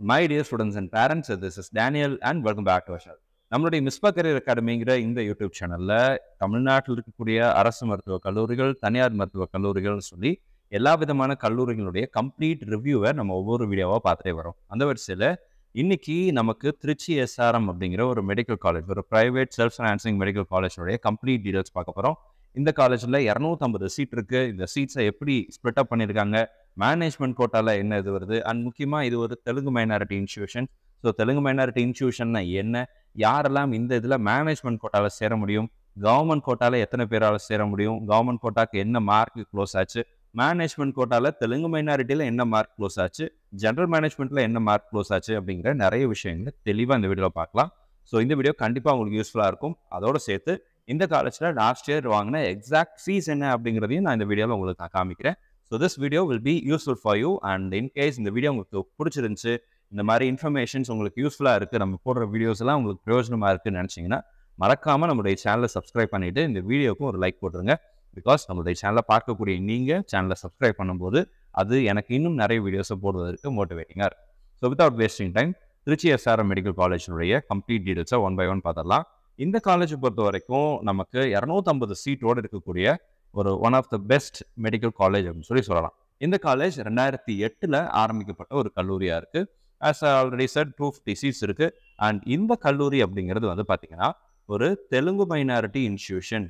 My dear students and parents this is Daniel and welcome back to sure நம்மளுடைய Misba career அகாடமிங்கிற இந்த YouTube சேனலில் தமிழ்நாட்டில் இருக்கக்கூடிய அரசு மருத்துவக் கல்லூரிகள் தனியார் மருத்துவக் கல்லூரிகள்னு சொல்லி எல்லா விதமான கல்லூரிகளுடைய கம்ப்ளீட் ரிவ்யூவை நம்ம ஒவ்வொரு வீடியோவாக பார்த்துட்டே வரோம். அந்த வரிசையில் இன்னைக்கு நமக்கு திருச்சி எஸ்ஆர்எம் அப்படிங்கிற ஒரு மெடிக்கல் காலேஜ் ஒரு ப்ரைவேட் செல்ஃப் ஃபினான்சிங் மெடிக்கல் காலேஜோடைய கம்ப்ளீட் டீடைல்ஸ் பார்க்க போகிறோம் இந்த காலேஜில் இரநூத்தம்பது சீட் இருக்குது இந்த சீட்ஸை எப்படி ஸ்ப்ளிட் அப் பண்ணியிருக்காங்க மேனேஜ்மெண்ட் கோட்டாவில் என்ன இது வருது? அண்ட் முக்கியமாக இது ஒரு Telugu minority institution so Telugu minority இன்ஸ்டியூஷன்னா என்ன? யாரெல்லாம் இந்த இதில் மேனேஜ்மெண்ட் கோட்டாவில் சேர முடியும்? கவர்மெண்ட் கோட்டாவில் எத்தனை பேரால் சேர முடியும்? கவர்மெண்ட் கோட்டாக்கு என்ன மார்க் க்ளோஸ் ஆச்சு? மேனேஜ்மெண்ட் கோட்டாவில் தெலுங்கு மைனாரிட்டியில் என்ன மார்க் க்ளோஸ் ஆச்சு? ஜென்ரல் மேனேஜ்மெண்ட்டில் என்ன மார்க் க்ளோஸ் ஆச்சு? அப்படிங்கிற நிறைய விஷயங்களை தெளிவாக இந்த வீடியோவில் பார்க்கலாம். ஸோ இந்த வீடியோ கண்டிப்பாக உங்களுக்கு யூஸ்ஃபுல்லாக இருக்கும். அதோடு சேர்த்து இந்த காலேஜில் லாஸ்ட் இயர் வாங்கின எக்ஸாக்ட் ஃபீஸ் என்ன அப்படிங்கிறதையும் நான் இந்த வீடியோவில் உங்களுக்கு நான் காமிக்கிறேன். So this video will be useful for you and in case இந்த வீடியோ உங்களுக்கு பிடிச்சிருந்துச்சு இந்த மாதிரி இன்ஃபர்மேஷன்ஸ் உங்களுக்கு யூஸ்ஃபுல்லாக இருக்குது நம்ம போடுற வீடியோஸ் எல்லாம் உங்களுக்கு பிரயோஜனமாக இருக்குன்னு நினச்சிங்கன்னா மறக்காமல் நம்மளுடைய சேனலை சப்ஸ்கிரைப் பண்ணிவிட்டு இந்த வீடியோக்கும் ஒரு லைக் போட்டுருங்க. பிகாஸ் நம்மளுடைய சேனலை பார்க்கக்கூடிய நீங்கள் சேனலை சப்ஸ்கிரைப் பண்ணும்போது அது எனக்கு இன்னும் நிறைய வீடியோஸை போடுவதற்கு மோட்டிவேட்டிங்காக இருக்கும். So without wasting time Trichy SRM medical காலேஜினுடைய complete டீடைல்ஸை ஒன் பை ஒன் பார்த்துடலாம். இந்த காலேஜை பொறுத்த வரைக்கும் நமக்கு இரநூத்தம்பது சீட்டோடு இருக்கக்கூடிய ஒரு one of the best medical college அப்படின்னு சொல்லி சொல்லலாம். இந்த காலேஜ் ரெண்டாயிரத்தி எட்டில் ஆரம்பிக்கப்பட்ட ஒரு கல்லூரியாக இருக்குது as already said two fifty seats இருக்குது அண்ட் இந்த கல்லூரி அப்படிங்கிறது வந்து பார்த்திங்கன்னா ஒரு Telugu minority institution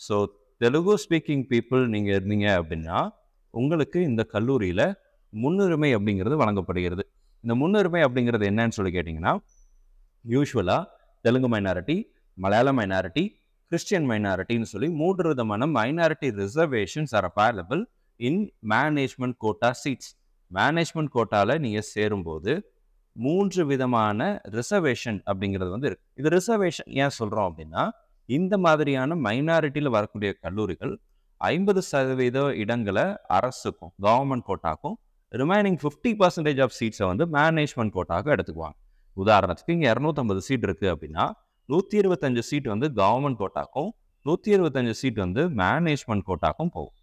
so Telugu speaking people நீங்கள் இருந்தீங்க அப்படின்னா உங்களுக்கு இந்த கல்லூரியில் முன்னுரிமை அப்படிங்கிறது வழங்கப்படுகிறது. இந்த முன்னுரிமை அப்படிங்கிறது என்னன்னு சொல்லி கேட்டிங்கன்னா யூஸ்வலாக Telugu minority Malayala minority Christian மைனாரிட்டின்னு சொல்லி மூன்று விதமான minority reservations are available in management quota seats management கோட்டாவில் நீங்கள் சேரும்போது மூன்று விதமான ரிசர்வேஷன் அப்படிங்கிறது வந்து இருக்கு. இது ரிசர்வேஷன் ஏன் சொல்கிறோம் அப்படின்னா இந்த மாதிரியான மைனாரிட்டியில் வரக்கூடிய கல்லூரிகள் ஐம்பது சதவீத இடங்களை அரசுக்கும் கவர்மெண்ட் கோட்டாக்கும் ரிமைனிங் ஃபிஃப்டி பர்சன்டேஜ் ஆஃப் சீட்ஸை வந்து மேனேஜ்மெண்ட் கோட்டாக எடுத்துக்குவாங்க. உதாரணத்துக்கு இங்கே இரநூத்தம்பது சீட் இருக்குது அப்படின்னா நூற்றி இருபத்தஞ்சு சீட் வந்து கவர்மெண்ட் கோட்டாக்கும் நூற்றி இருபத்தஞ்சு சீட் வந்து மேனேஜ்மெண்ட் கோட்டாக்கும் போகும்.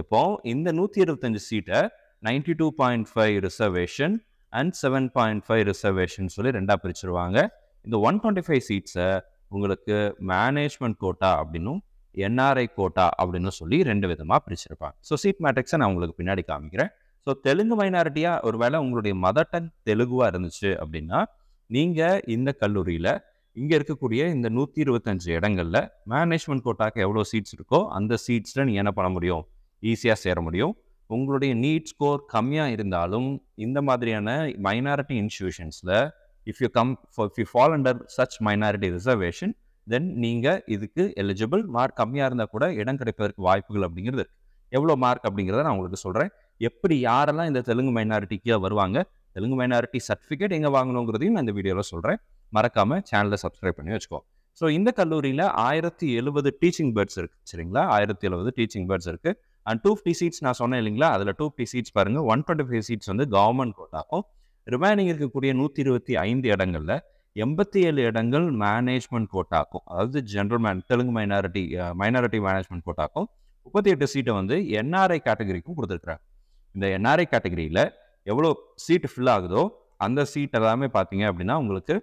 இப்போ இந்த நூற்றி இருபத்தஞ்சு சீட்டை ninety two point five reservation and seven point five reservation சொல்லி ரெண்டாக பிரிச்சிருவாங்க. இந்த ஒன் டுவெண்ட்டி ஃபைவ் சீட்ஸை உங்களுக்கு மேனேஜ்மெண்ட் கோட்டா அப்படின்னும் என்ஆர்ஐ கோட்டா அப்படின்னு சொல்லி ரெண்டு விதமாக பிரிச்சிருப்பாங்க. ஸோ சீட் மேட்ரிக்ஸை நான் உங்களுக்கு பின்னாடி காமிக்கிறேன். ஸோ தெலுங்கு மைனாரிட்டியாக ஒருவேளை உங்களுடைய மதர் டங் தெலுங்குவாக இருந்துச்சு அப்படின்னா நீங்கள் இந்த கல்லூரியில் இங்கே இருக்கக்கூடிய இந்த நூற்றி இருபத்தஞ்சு இடங்கள்ல மேனேஜ்மெண்ட் கோட்டாக்கு எவ்வளோ சீட்ஸ் இருக்கோ அந்த சீட்ஸில் நீங்கள் என்ன பண்ண முடியும்? ஈஸியாக சேர முடியும். உங்களுடைய நீட் ஸ்கோர் கம்மியாக இருந்தாலும் இந்த மாதிரியான minority இன்ஸ்டியூஷன்ஸில் if you come if you fall under such minority reservation then நீங்கள் இதுக்கு எலிஜிபிள் மார்க் கம்மியாக இருந்தால் கூட இடம் கிடைப்பதற்கு வாய்ப்புகள் அப்படிங்கிறது எவ்வளோ மார்க் அப்படிங்கிறத நான் உங்களுக்கு சொல்கிறேன் எப்படி யாரெல்லாம் இந்த தெலுங்கு மைனாரிட்டிக்கு வருவாங்க தெலுங்கு மைனாரிட்டி சர்டிஃபிகேட் எங்கே வாங்கணுங்கிறதையும் நான் இந்த வீடியோவில் சொல்கிறேன் மறக்காமல் சேனலை சப்ஸ்கிரைப் பண்ணி வச்சுக்கோ. ஸோ இந்த கல்லூரியில் ஆயிரத்தி எழுபது டீச்சிங் பேர்ட்ஸ் இருக்குது சரிங்களா? ஆயிரத்தி எழுபது டீச்சிங் பேர்ட்ஸ் இருக்குது அண்ட் டூ ஃபிஃப்டி சீட்ஸ் நான் சொன்னேன் இல்லைங்களா? அதில் டூ ஃபிஃப்டி சீட்ஸ் பாருங்கள் ஒன் டுவெண்ட்டி ஃபைவ் சீட்ஸ் வந்து கவர்மெண்ட் கோட்டாகும் ரிமைனிங் இருக்கக்கூடிய நூற்றி இருபத்தி ஐந்து இடங்களில் எண்பத்தி ஏழு இடங்கள் மேனேஜ்மெண்ட் கோட்டாக்கும் அதாவது general man Telugu minority minority management கோட்டாக்கும் முப்பத்தி எட்டு சீட்டை வந்து என்ஆர்ஐ கேட்டகரிக்கும் கொடுத்துருக்குறாங்க. இந்த என்ஆர்ஐ கேட்டகரியில் எவ்வளோ சீட்டு ஃபில் ஆகுதோ அந்த சீட் எல்லாமே பார்த்தீங்க அப்படின்னா உங்களுக்கு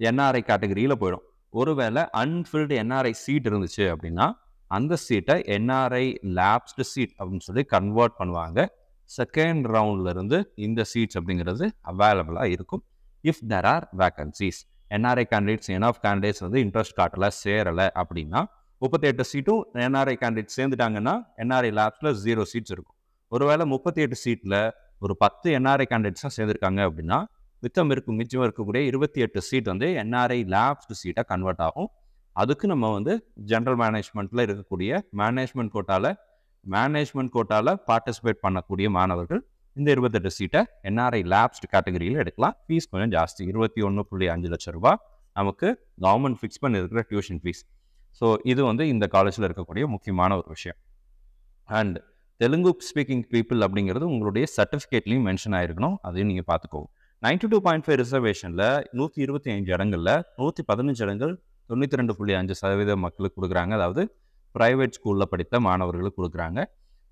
என்ஆர்ஐ கேட்டகரியில் போயிடும். ஒருவேளை அன்ஃபில்டு என்ஆர்ஐ சீட் இருந்துச்சு அப்படின்னா அந்த சீட்டை என்ஆர்ஐ லேப்ஸ்டு சீட் அப்படின்னு சொல்லி கன்வெர்ட் பண்ணுவாங்க. செகண்ட் ரவுண்ட்லேருந்து இந்த சீட்ஸ் அப்படிங்கிறது அவைலபிளாக இருக்கும். If there are vacancies NRI candidates N of candidates வந்து இன்ட்ரெஸ்ட் காட்டல சேரலை அப்படின்னா முப்பத்தி எட்டு சீட்டும் என்ஆர்ஐ கேண்டிடேட் சேர்ந்துட்டாங்கன்னா என்ஆர்ஐ லேப்ஸில் ஜீரோ சீட்ஸ் இருக்கும். ஒருவேளை முப்பத்தி எட்டு சீட்டில் ஒரு பத்து என்ஆர்ஐ கேண்டிடேட்ஸாக சேர்ந்துருக்காங்க அப்படின்னா மித்தம் இருக்கும் மிச்சம் இருக்கக்கூடிய இருபத்தி எட்டு சீட் வந்து என்ஆர்ஐ லேப்ஸ்டு சீட்டாக கன்வெர்ட் ஆகும். அதுக்கு நம்ம வந்து ஜென்ரல் மேனேஜ்மெண்ட்டில் இருக்கக்கூடிய மேனேஜ்மெண்ட் கோட்டாவில் மேனேஜ்மெண்ட் கோட்டாவில் பார்ட்டிசிபேட் பண்ணக்கூடிய மாணவர்கள் இந்த இருபத்தெட்டு சீட்டை என்ஆர்ஐ லேப்ஸ்டு கேட்டகரியில் எடுக்கலாம். ஃபீஸ் கொஞ்சம் ஜாஸ்தி. இருபத்தி ஒன்று புள்ளி அஞ்சு லட்ச ரூபா நமக்கு கவர்மெண்ட் ஃபிக்ஸ் பண்ணியிருக்கிற டியூஷன் ஃபீஸ் ஸோ இது வந்து இந்த காலேஜில் இருக்கக்கூடிய முக்கியமான ஒரு விஷயம். அண்ட் தெலுங்கு ஸ்பீக்கிங் பீப்புள் அப்படிங்கிறது உங்களுடைய சர்டிஃபிகேட்லையும் மென்ஷன் ஆயிருக்கணும். அதையும் நீங்கள் பார்த்துக்கோங்க. நைன்டி டூ பாயிண்ட் ஃபைவ் ரிசர்வேஷனில் நூற்றி இருபத்தி அஞ்சு இடங்களில் நூற்றி பதினஞ்சு இடங்கள் தொண்ணூற்றி ரெண்டு புள்ளி அஞ்சு சதவீத மக்களுக்கு கொடுக்குறாங்க. அதாவது ப்ரைவேட் ஸ்கூலில் படித்த மாணவர்களுக்கு கொடுக்குறாங்க.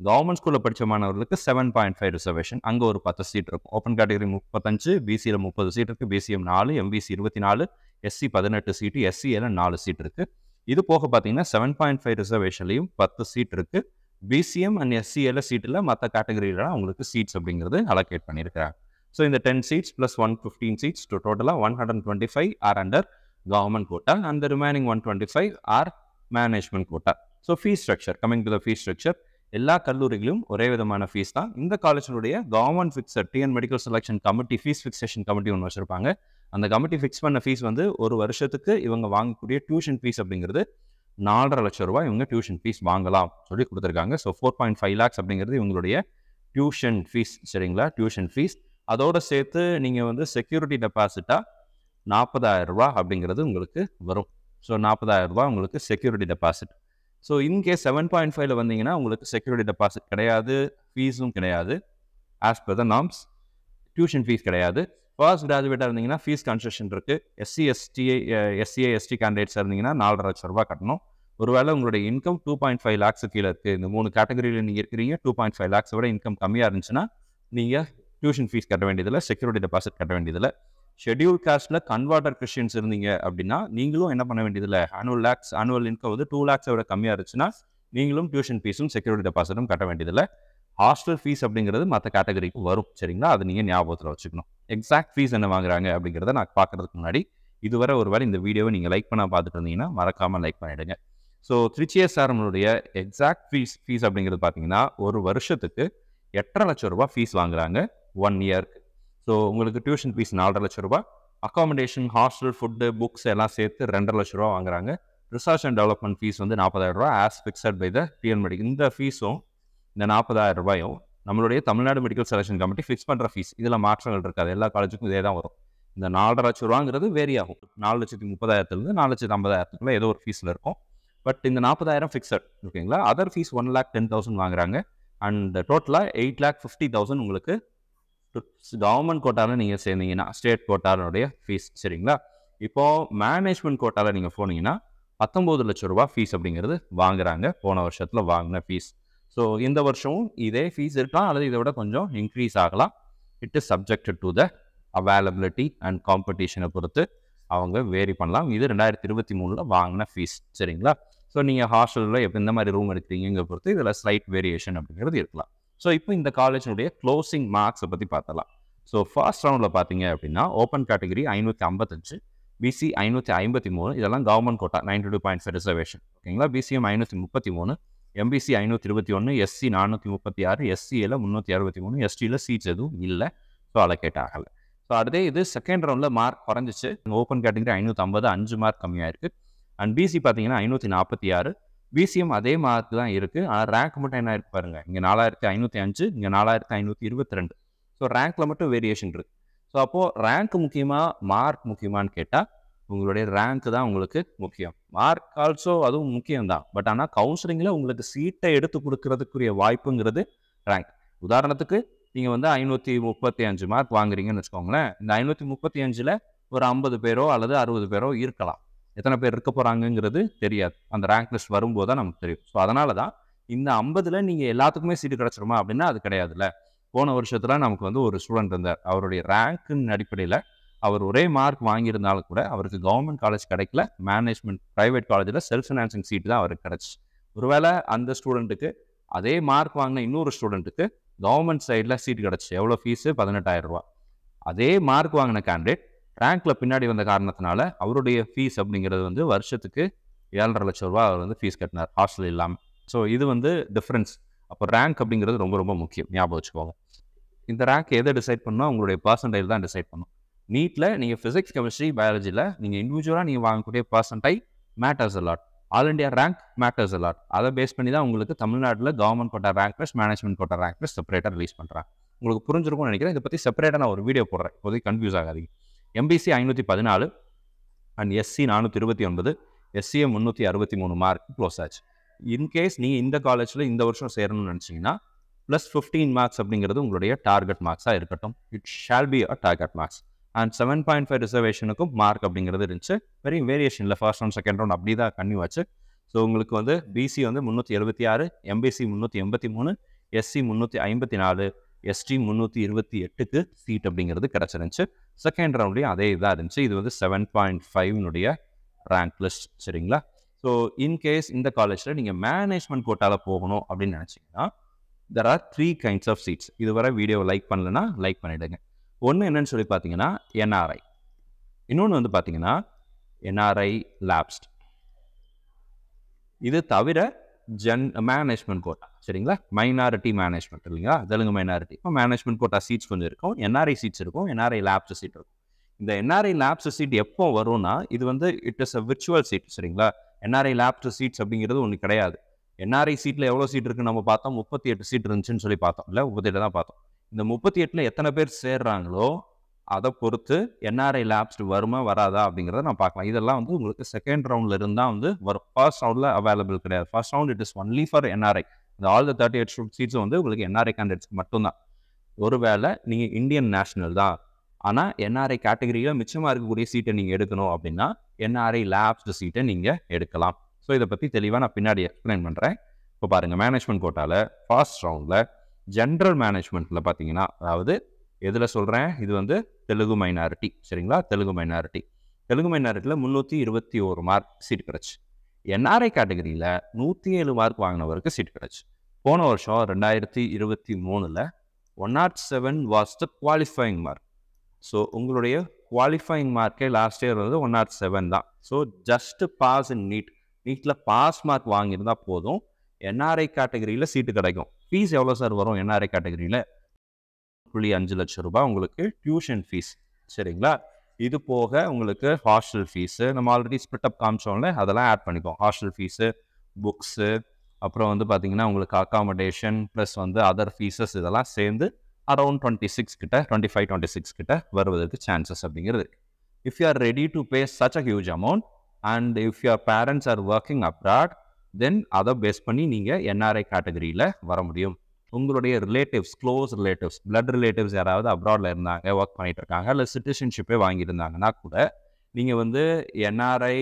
கவர்மெண்ட் ஸ்கூலில் படித்த மாணவர்களுக்கு செவன் பாயிண்ட் ஃபைவ் ரிசர்வேஷன் அங்கே ஒரு பத்து சீட் இருக்கும். ஓப்பன் கேட்டகரி முப்பத்தஞ்சு பிசியில் முப்பது சீட் இருக்குது பிசிஎம் நாலு எம்பிசி இருபத்தி நாலு எஸ்சி பதினெட்டு சீட்டு எஸ்சியில் நாலு சீட் இருக்குது இது போக பார்த்தீங்கன்னா செவன் பாயிண்ட் ஃபைவ் ரிசர்வேஷன்லையும் பத்து சீட் இருக்குது பிசிஎம் அண்ட் எஸ்சிஎல் சீட்டில் மற்ற கேட்டகரியிலாம் உங்களுக்கு சீட்ஸ் அப்படிங்கிறது அலோகேட் பண்ணியிருக்கிறாங்க ஸோ இந்த ten seats plus one fifteen seats டோட்டலாக one hundred twenty five are under government quota அந்த remaining one twenty five are management quota so fees structure coming to the fees structure எல்லா கல்லூரிகளும் ஒரே விதமான fees தான். இந்த காலேஜினுடைய government fixed TN medical selection committee fees fixation committee ஒன்று வச்சுருப்பாங்க. அந்த கமிட்டி ஃபிக்ஸ் பண்ண ஃபீஸ் வந்து ஒரு வருஷத்துக்கு இவங்க வாங்கக்கூடிய டியூஷன் ஃபீஸ் அப்படிங்கிறது நாலரை லட்சம் ரூபாய் இவங்க டியூஷன் ஃபீஸ் வாங்கலாம் சொல்லி கொடுத்துருக்காங்க. So four point five lakhs அப்படிங்கிறது இவங்களுடைய டியூஷன் ஃபீஸ் சரிங்களா? டியூஷன் ஃபீஸ் அதோடு சேர்த்து நீங்கள் வந்து செக்யூரிட்டி டெபாசிட்டாக நாற்பதாயிரம் ரூபா அப்படிங்கிறது உங்களுக்கு வரும். ஸோ நாற்பதாயிரம் ரூபா உங்களுக்கு security deposit so in case seven point ஃபைவ்ல வந்தீங்கன்னா உங்களுக்கு செக்யூரிட்டி டெபாசிட் கிடையாது ஃபீஸும் கிடையாது. As per the norms tuition fees கிடையாது. ஃபர்ஸ்ட் கிராஜுவேட்டாக இருந்தீங்கன்னா ஃபீஸ் கன்செஷன் இருக்குது எஸ்சி எஸ்டிஐ எஸ்சிஐ எஸ்டி கேண்டிடேட்ஸாக இருந்தீங்கன்னா நாலரை லட்சம் ரூபா கட்டணும். ஒருவேளை உங்களுடைய income two point five lakhs கீழே இருக்குது இந்த மூணு கேட்டகரியில் நீங்கள் இருக்கிறீங்க டூ பாயிண்ட் ஃபைவ் லேக்ஸ் விட இன்கம் கம்மியாக இருந்துச்சுன்னா நீங்கள் டியூஷன் ஃபீஸ் கட்ட வேண்டியதில்லை செக்யூரிட்டி டெபாசிட் கட்ட வேண்டியதில்லை. ஷெட்யூல் காஸ்ட்டில் கன்வார்டர் கிறிஸ்டியன்ஸ் இருந்தீங்க அப்படின்னா நீங்களும் என்ன பண்ண வேண்டியதில்லை? ஆனுவல் லேக்ஸ் ஆனுவல் இன்கம் வந்து டூ லேக்ஸை விட கம்மியாக இருந்துச்சுன்னா நீங்களும் டியூஷன் ஃபீஸும் செக்யூரிட்டி டெபாசிட்டும் கட்ட வேண்டியதில்லை. ஹாஸ்டல் ஃபீஸ் அப்படிங்கிறது மற்ற கேட்டகரிக்கு வரும் சரிங்களா? அது நீங்கள் ஞாபகத்தில் வச்சுக்கணும். எக்ஸாக்ட் ஃபீஸ் என்ன வாங்குறாங்க அப்படிங்கிறத நான் பார்க்குறதுக்கு முன்னாடி இதுவரை ஒரு வேளை இந்த வீடியோவை நீங்கள் லைக் பண்ண பார்த்துட்டு இருந்தீங்கன்னா மறக்காமல் லைக் பண்ணிவிடுங்க ஸோ திருச்சிஎஸ்ஆர்எம்னுடைய எக்ஸாக்ட் ஃபீஸ் ஃபீஸ் அப்படிங்கிறது பார்த்தீங்கன்னா ஒரு வருஷத்துக்கு எட்டரை லட்சம் ரூபா ஃபீஸ் வாங்குறாங்க ஒன் இயர்க்கு ஸோ உங்களுக்கு டியூஷன் ஃபீஸ் நாலரை லட்சம் ரூபா அக்காமடேஷன் ஹாஸ்டல் ஃபுட்டு புக்ஸ் எல்லாம் சேர்த்து ரெண்டரை லட்ச ரூபா வாங்குறாங்க. ரிசர்ச் அண்ட் டெவலப்மெண்ட் ஃபீஸ் வந்து நாற்பதாயிரம் ரூபா as fixed by the TN இந்த ஃபீஸும் இந்த நாற்பதாயிரம் ரூபாயும் நம்மளுடைய Tamil Nadu medical selection committee fix பண்ணுற ஃபீஸ் இதில் மாற்றங்கள் இருக்காது. எல்லா காலேஜுக்கும் இதே தான் வரும். இந்த நாலரை லட்ச ரூபாங்கிறது வேரி ஆகும். நாலு லட்சத்தி முப்பதாயிரத்துலேருந்து நாலு லட்சத்தி ஐம்பதாயிரத்துக்குள்ள ஏதோ ஒரு ஃபீஸில் இருக்கும். பட் இந்த நாற்பதாயிரம் ஃபிக்ஸட் ஓகேங்களா other fees one lakh ten thousand வாங்குறாங்க. அண்ட் டோட்டலாக எயிட் லேக் ஃபிஃப்டி தௌசண்ட் உங்களுக்கு கவர்மெண்ட் கோட்டாவில் நீங்கள் சேர்ந்தீங்கன்னா ஸ்டேட் கோட்டாருடைய ஃபீஸ் சரிங்களா? இப்போது மேனேஜ்மெண்ட் கோட்டாவில் நீங்கள் போனீங்கன்னா பத்தொம்போது லட்ச ரூபா ஃபீஸ் அப்படிங்கிறது வாங்குறாங்க. போன வருஷத்தில் வாங்கின ஃபீஸ் ஸோ இந்த வருஷமும் இதே ஃபீஸ் இருக்கலாம் அல்லது இதை விட கொஞ்சம் இன்க்ரீஸ் ஆகலாம் it is subjected to the availability and காம்படிஷனை பொறுத்து அவங்க வேரி பண்ணலாம். இது ரெண்டாயிரத்தி இருபத்தி மூணில் வாங்கின ஃபீஸ் சரிங்களா? ஸோ நீங்கள் ஹாஸ்டலில் எப்போ இந்த மாதிரி ரூம் எடுக்கிறீங்க பொறுத்து இதில் ஸ்லைட் வேரியேஷன் அப்படிங்கிறது இருக்கலாம். ஸோ இப்போ இந்த காலேஜினுடைய க்ளோசிங் மார்க்ஸை பற்றி பார்த்தலாம் ஸோ ஃபர்ஸ்ட் ரவுண்டில் பார்த்தீங்க அப்படின்னா ஓப்பன் கேட்டகரி ஐநூற்றி ஐம்பத்தஞ்சு பிசி ஐநூற்றி ஐம்பத்தி மூணு இதெல்லாம் government quota ninety two point five reservation ஓகேங்களா? பிசிஎம் ஐநூற்றி முப்பத்தி மூணு எம்பிசி ஐநூற்றி இருபத்தி ஒன்று எஸ்சி நானூற்றி முப்பத்தி ஆறு எஸ்சியில் முந்நூற்றி அறுபத்தி மூணு எஸ்டியில் சீட்ஸ் எதுவும் இல்லை. ஸோ அலோகேட் ஆகலை. ஸோ அடுத்தே இது செகண்ட் ரவுண்டில் மார்க் குறைஞ்சிச்சு. ஓப்பன் கேட்டகரி ஐநூற்றி ஐம்பது அஞ்சு மார்க் கம்மியாக இருக்குது அண்ட் பிசி பார்த்தீங்கன்னா ஐநூற்றி நாற்பத்தி ஆறு. பிசிஎம் அதே மார்க் தான் இருக்குது ஆனால் ரேங்க் மட்டும் என்ன இருக்கு பாருங்கள் இங்கே நாலாயிரத்தி ஐநூற்றி அஞ்சு இங்கே நாலாயிரத்தி ஐநூற்றி இருபத்தி ரெண்டு. ஸோ ரேங்க்கில் மட்டும் வேரியேஷன் இருக்குது ஸோ அப்போது ரேங்க் முக்கியமாக மார்க் முக்கியமானு கேட்டால் உங்களுடைய ரேங்க் தான் உங்களுக்கு முக்கியம். மார்க் ஆல்சோ அதுவும் முக்கியம்தான். பட் ஆனால் கவுன்சிலிங்கில் உங்களுக்கு சீட்டை எடுத்து கொடுக்கறதுக்குரிய வாய்ப்புங்கிறது ரேங்க் உதாரணத்துக்கு நீங்கள் வந்து ஐநூற்றி முப்பத்தி அஞ்சு மார்க் வாங்குறீங்கன்னு வச்சுக்கோங்களேன். இந்த ஐநூற்றி முப்பத்தி அஞ்சில் ஒரு ஐம்பது பேரோ அல்லது அறுபது பேரோ இருக்கலாம். எத்தனை பேர் இருக்க போகிறாங்கங்கிறது தெரியாது. அந்த ரேங்க் லிஸ்ட் வரும்போது தான் நமக்கு தெரியும். ஸோ அதனால தான் இந்த ஐம்பதில் நீங்கள் எல்லாத்துக்குமே சீட்டு கிடச்சிருமா அப்படின்னா அது கிடையாதுல்ல. போன வருஷத்தில் நமக்கு வந்து ஒரு ஸ்டூடெண்ட் இருந்தார். அவருடைய ரேங்க்கின் அடிப்படையில் அவர் ஒரே மார்க் வாங்கியிருந்தாலும் கூட அவருக்கு கவர்மெண்ட் காலேஜ் கிடைக்கல. மேனேஜ்மெண்ட் ப்ரைவேட் காலேஜில் செல்ஃப் ஃபினான்சிங் சீட் தான் அவருக்கு கிடச்சி. ஒருவேளை அந்த ஸ்டூடெண்ட்டுக்கு அதே மார்க் வாங்கின இன்னொரு ஸ்டூடெண்ட்டுக்கு கவர்மெண்ட் சைடில் சீட் கிடச்சி. எவ்வளோ ஃபீஸு பதினெட்டாயிரரூபா அதே மார்க் வாங்கின கேண்டிடேட் ரேங்கில் பின்னாடி வந்த காரணத்தினால அவருடைய ஃபீஸ் அப்படிங்கிறது வந்து வருஷத்துக்கு ஏழரை லட்சம் ரூபா அவர் வந்து ஃபீஸ் கட்டினார் ஹாஸ்டல் இல்லாமல் ஸோ இது வந்து டிஃப்ரென்ஸ் அப்போ ரேங்க் அப்படிங்கிறது ரொம்ப ரொம்ப முக்கியம். ஞாபகம் வச்சுக்கோங்க. இந்த ரேங்க் எதை டிசைட் பண்ணால் உங்களுடைய பர்சன்டைல் தான் டிசைட் பண்ணும். நீட்டில் நீங்கள் ஃபிசிக்ஸ் கெமிஸ்ட்ரி பயாலஜியில் நீங்கள் இண்டிவிஜுவலாக நீங்கள் வாங்கக்கூடிய பர்சன்டை matters a lot all India rank matters a lot அதை பேஸ் பண்ணி தான் உங்களுக்கு தமிழ்நாட்டில் government quota rank plus management quota rank plus செப்பரேட்டாக ரிலீஸ் பண்ணுறாங்க உங்களுக்கு புரிஞ்சிருக்கும்னு நினைக்கிறேன். இதை பற்றி செப்பரேட்டாக நான் ஒரு வீடியோ போடுறேன். இப்போதைக்கு கன்ஃபியூஸ் ஆகாதீங்க. எம்பிசி ஐநூற்றி பதினாலு அண்ட் எஸ்சி நானூற்றி இருபத்தி ஒன்பது எஸ்சிஎம் முந்நூற்றி அறுபத்தி மூணு மார்க் க்ளோஸ் ஆச்சு. இன்கேஸ் நீங்கள் இந்த காலேஜில் இந்த வருஷம் சேரணும்னு நினச்சிங்கன்னா ப்ளஸ் ஃபிஃப்டீன் மார்க்ஸ் அப்படிங்கிறது உங்களுடைய டார்கெட் மார்க்ஸாக இருக்கட்டும். It shall be a target marks and seven point five ரிசர்வேஷனுக்கும் mark அப்படிங்கிறது இருந்துச்சு. வெரி வேரியேஷனில் ஃபர்ஸ்ட் ரவுண்ட் செகண்ட் ரவுண்ட் அப்படி தான் கன்னியூ ஆச்சு. ஸோ உங்களுக்கு வந்து பிசி வந்து முந்நூற்றி எழுபத்தி ஆறு எம்பிசி முந்நூற்றி எண்பத்தி மூணு எஸ்சி முந்நூற்றி ஐம்பத்தி நாலு எஸ்டி முந்நூற்றி இருபத்தி எட்டுக்கு சீட் அப்படிங்கிறது கிடச்சிருந்துச்சு. செகண்ட் ரவுண்ட்லேயும் அதே இதாக இருந்துச்சு. இது வந்து செவன் பாயிண்ட் ஃபைவ்னுடைய ரேங்க் லிஸ்ட் சரிங்களா? ஸோ இன்கேஸ் இந்த காலேஜில் நீங்கள் மேனேஜ்மெண்ட் கோட்டாவில் போகணும் அப்படின்னு நினச்சிங்கன்னா there are three kinds of seats இதுவரை வீடியோ லைக் பண்ணலன்னா லைக் பண்ணிவிடுங்க ஒன்று என்னன்னு சொல்லி பார்த்தீங்கன்னா என்ஆர்ஐ இன்னொன்று வந்து பார்த்தீங்கன்னா என்ஆர்ஐ லேப்ஸ்ட் இது தவிர ஜென் மேனேஜ்மெண்ட் கோட்டா சரிங்களா? மைனாரிட்டி மேனேஜ்மெண்ட் இல்லைங்களா? தெலுங்கு மைனாரிட்டி இப்போ மேனேஜ்மெண்ட் கோட்டா சீட்ஸ் கொஞ்சம் இருக்கும். என்ஆர்ஐ சீட்ஸ் இருக்கும். என்ஆர்ஐ லேப்ஸ் சீட் இருக்கும். இந்த என்ஆர்ஐ லேப்ஸ் சீட் எப்போ வரும்னா இது வந்து it is a virtual seat சரிங்களா? என்ஆர்ஐ லேப்ஸ் சீட்ஸ் அப்படிங்கிறது ஒன்று கிடையாது. என்ஆர்ஐ சீட்டில் எவ்வளோ சீட் இருக்குன்னு நம்ம பார்த்தோம். முப்பத்தி எட்டு சீட் இருந்துச்சுன்னு சொல்லி பார்த்தோம் இல்லை முப்பத்தி எட்டு தான் பார்த்தோம். இந்த முப்பத்தி எட்டில் எத்தனை பேர் சேர்றாங்களோ அதை பொறுத்து என்ஆர்ஐ லேப்ஸ்டு வருமா வராதா அப்படிங்கிறத நான் பார்க்கலாம். இதெல்லாம் வந்து உங்களுக்கு செகண்ட் ரவுண்டில் இருந்தால் வந்து வரும். ஃபர்ஸ்ட் ரவுண்டில் அவைலபிள் கிடையாது. First round it is only for NRI இந்த all the thirty eight seats வந்து உங்களுக்கு என்ஆர்ஐ கேண்டிடேட்ஸ்க்கு மட்டும்தான். ஒருவேளை நீங்கள் இந்தியன் நேஷனல் தான் ஆனால் என்ஆர்ஐ கேட்டகரியில் மிச்சமாக இருக்கக்கூடிய சீட்டை நீங்கள் எடுக்கணும் அப்படின்னா என்ஆர்ஐ லேப்ஸ்டு சீட்டை நீங்கள் எடுக்கலாம். ஸோ இதை பற்றி தெளிவாக நான் பின்னாடி எக்ஸ்பிளைன் பண்ணுறேன் இப்போ பாருங்கள் மேனேஜ்மெண்ட் கோட்டாவில் ஃபர்ஸ்ட் ரவுண்டில் ஜென்ரல் மேனேஜ்மெண்ட்டில் பார்த்தீங்கன்னா அதாவது எதில் சொல்கிறேன் இது வந்து தெலுங்கு மைனாரிட்டி சரிங்களா? தெலுங்கு மைனாரிட்டி தெலுங்கு மைனாரிட்டியில் முந்நூற்றி இருபத்தி ஒரு மார்க் சீட் கிடச்சி. என்ஆர்ஐ கேட்டகரியில் நூற்றி ஏழு மார்க் வாங்கினவருக்கு சீட் கிடச்சி. போன வருஷம் ரெண்டாயிரத்தி இருபத்தி மூணில் one nought seven was the qualifying mark so உங்களுடைய குவாலிஃபைங் மார்க்கே லாஸ்ட் இயர் வந்து ஒன் நாட் செவன் தான். So just pass in NEET நீட்டில் பாஸ் மார்க் வாங்கியிருந்தால் போதும். என்ஆர்ஐ கேட்டகரியில் சீட்டு கிடைக்கும். ஃபீஸ் எவ்வளோ சார் வரும்? என்ஆர்ஐ கேட்டகரியில் புள்ளி அஞ்சு லட்சம் ரூபாய் உங்களுக்கு டியூஷன் ஃபீஸ் சரிங்களா? இது போக உங்களுக்கு ஹாஸ்டல் ஃபீஸு நம்ம ஆல்ரெடி ஸ்பிட் அப் காமிச்சோம்ல அதெல்லாம் ஆட் பண்ணிப்போம். ஹாஸ்டல் ஃபீஸு புக்ஸு அப்புறம் வந்து பார்த்தீங்கன்னா உங்களுக்கு அக்காமடேஷன் ப்ளஸ் வந்து அதர் ஃபீஸஸ் இதெல்லாம் சேர்ந்து அரௌண்ட் டுவெண்ட்டி சிக்ஸ் கிட்ட டுவெண்ட்டி ஃபைவ் டுவெண்ட்டி சிக்ஸ் கிட்ட வருவதற்கு சான்சஸ் அப்படிங்கிறது if you are ready to pay such a huge amount and if your parents are working abroad then அதை பேஸ் பண்ணி நீங்கள் என்ஆர்ஐ கேட்டகரியில் வர முடியும். உங்களுடைய relatives close relatives blood relatives யாராவது அப்ராடில் இருந்தாங்க ஒர்க் பண்ணிகிட்டு இருக்காங்க இல்லை சிட்டிசன்ஷிப்பே வாங்கியிருந்தாங்கன்னா கூட நீங்கள் வந்து என்ஆர்ஐ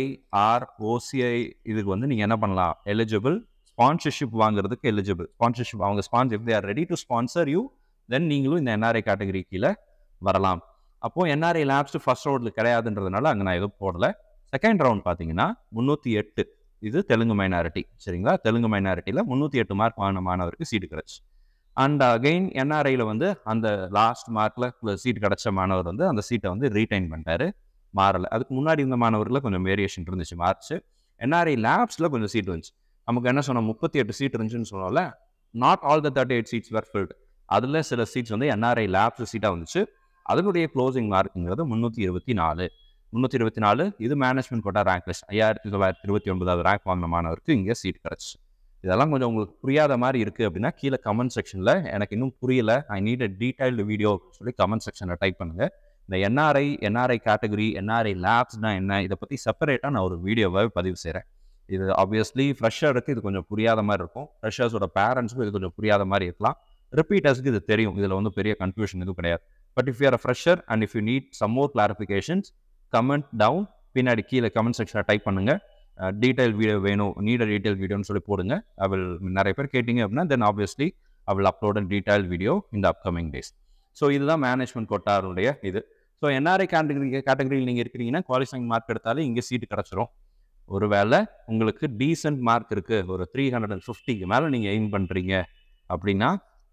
ஆர் ஓசிஐ இதுக்கு வந்து நீங்கள் என்ன பண்ணலாம்? எலிஜிபிள் ஸ்பான்சர்ஷிப் வாங்குறதுக்கு எலிஜிபிள் ஸ்பான்சர்ஷிப் அவங்க sponsor they are ready to sponsor you then நீங்களும் இந்த என்ஆர்ஐ கேட்டகரி கீழே வரலாம். அப்போது என்ஆர்ஐ லேப்ஸ் ஃபர்ஸ்ட் ரவுண்டில் கிடையாதுன்றதுனால அங்கே நான் எதுவும் போடலை. செகண்ட் ரவுண்ட் பார்த்தீங்கன்னா முந்நூற்றி எட்டு. இது தெலுங்கு மைனாரிட்டி சரிங்களா? தெலுங்கு மைனாரிட்டியில் முந்நூற்றி எட்டு மார்க் வாங்கின மாணவருக்கு சீட்டு கிடச்சி. அண்ட் அகெயின் என்ஆர்ஐயில் வந்து அந்த லாஸ்ட் மார்க்கில் சீட் கிடச்ச மாணவர் வந்து அந்த சீட்டை வந்து ரீடைன் பண்ணிட்டாரு. மாறலை. அதுக்கு முன்னாடி இருந்த மாணவர்களில் கொஞ்சம் வேரியேஷன் இருந்துச்சு மார்ச் என்ஆர்ஐ லேப்ஸில் கொஞ்சம் சீட் வந்துச்சு நமக்கு என்ன சொன்னோம்? முப்பத்தி எட்டு சீட் இருந்துச்சுன்னு சொன்னோம்ல? Not all the thirty eight seats were filled அதில் சில சீட்ஸ் வந்து என்ஆர்ஐ லேப்ஸ் சீட்டாக வந்துச்சு. அதனுடைய க்ளோசிங் மார்க்குங்கிறது முந்நூற்றி இருபத்தி நாலு. முந்நூற்றி இருபத்தி நாலு. இது மேனேஜ்மெண்ட் கோட்டா ரேங்க் லிஸ்ட் ஐயாயிரத்தி தொள்ளாயிரத்தி இருபத்தி ஒன்பதாவது ரேங்க் வாங்கின மாணவருக்கு இங்கே சீட் கிடச்சி. இதெல்லாம் கொஞ்சம் உங்களுக்கு புரியாத மாதிரி இருக்குது அப்படின்னா கீழே கமெண்ட் செக்ஷனில் எனக்கு இன்னும் புரியல. I need a detailed video சொல்லி கமெண்ட் செக்ஷனில் டைப் பண்ணுங்கள் இந்த என்ஆர்ஐ என்ஆர்ஐ கேட்டகரி என்ஆர்ஐ லேப்ஸ்னால் என்ன இதை பற்றி செப்பரேட்டாக நான் ஒரு வீடியோவை பதிவு செய்கிறேன் இது ஆப்வியஸ்லி ஃப்ரெஷருக்கு இது கொஞ்சம் புரியாத மாதிரி இருக்கும். ஃப்ரெஷர்ஸோட பேரண்ட்ஸுக்கும் இது கொஞ்சம் புரியாத மாதிரி இருக்கலாம். ரிப்பீட்டர்ஸ்க்கு இது தெரியும். இதில் வந்து பெரிய கன்ஃபியூஷன் எதுவும் கிடையாது. But if you are fresher and if you need some more clarifications comment down பின்னாடி கீழே கமெண்ட் செக்ஷனில் டைப் பண்ணுங்கள் டீட்டெயில் வீடியோ வேணும் நீட டீட்டெயில் வீடியோன்னு சொல்லி போடுங்க. அவள் நிறைய பேர் கேட்டிங்க அப்படின்னா தென் ஆப்வியஸ்லி அவள் அப்லோட் அண்ட் டீடைல் வீடியோ இந்த அப்கமிங் டேஸ் ஸோ இதுதான் மேனேஜ்மெண்ட் கோட்டாருடைய இது. ஸோ என்ஆர்ஐ கேட்டகரி கேட்டகரியில் நீங்கள் இருக்கிறீங்கன்னா குவாலிஃபைங் மார்க் எடுத்தாலே இங்கே சீட்டு கிடச்சிரும். ஒருவேளை உங்களுக்கு டீசென்ட் மார்க் இருக்குது ஒரு த்ரீ ஹண்ட்ரட் அண்ட் ஃபிஃப்டிக்கு மேலே நீங்கள் எய்ம் பண்ணுறீங்க அப்படின்னா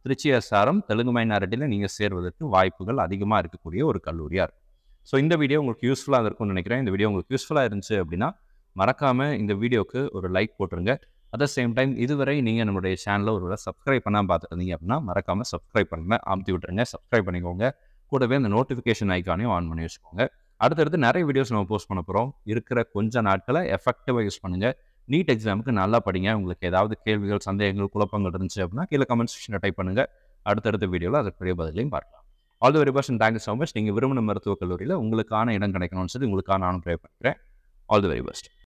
திருச்சி எஸ்ஆர்எம் தெலுங்கு மைனாரிட்டியில் நீங்கள் சேர்வதற்கு வாய்ப்புகள் அதிகமாக இருக்கக்கூடிய ஒரு கல்லூரியாக இருக்கும். ஸோ இந்த வீடியோ உங்களுக்கு யூஸ்ஃபுல்லாக இருக்கும்னு நினைக்கிறேன். இந்த வீடியோ உங்களுக்கு யூஸ்ஃபுல்லாக இருந்துச்சு அப்படின்னா மறக்காமல் இந்த வீடியோக்கு ஒரு லைக் போட்டுருங்க. அட் த சேம் டைம் இதுவரை நீங்கள் நம்மளுடைய சேனலில் ஒரு சப்ஸ்கிரைப் பண்ணாமல் பார்த்துருந்தீங்க அப்படின்னா மறக்காமல் சப்ஸ்கிரைப் பண்ணுங்கள் அமுத்தி விட்டுருங்க சப்ஸ்கிரைப் பண்ணிக்கோங்க. கூடவே அந்த நோட்டிஃபிகேஷன் ஐக்கானையும் ஆன் பண்ணி வச்சுக்கோங்க. அடுத்தடுத்து நிறைய வீடியோஸ் நம்ம போஸ்ட் பண்ண போகிறோம் இருக்கிற கொஞ்ச நாட்களை எஃபெக்டிவாக யூஸ் பண்ணுங்கள் நீட் எக்ஸாமுக்கு நல்லா படிங்க. உங்களுக்கு ஏதாவது கேள்விகள் சந்தேகங்கள் குழப்பங்கள் இருந்துச்சு அப்படின்னா கீழே கமெண்ட் செக்ஷனில் டைப் பண்ணுங்கள் அடுத்தடுத்த வீடியோவில் அதற்குரிய பதிலையும் பார்க்கலாம். All the very best thank you so much நீங்கள் விரும்பின மருத்துவக் கல்லூரியில் உங்களுக்கான இடம் கிடைக்கணும்னு சொல்லி உங்களுக்கான நானும் ப்ரே பண்ணுறேன் ஆல் தி வெரி பெஸ்ட்